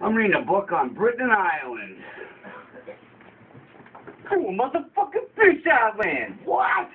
I'm reading a book on Britain Island. Cool motherfucking fish island. What?